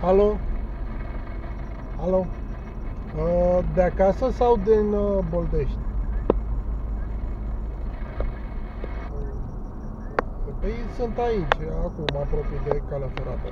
Alo? Alo? Ă, de acasă sau din ă, Boldești? Păi sunt aici, acum, apropii de calea ferată.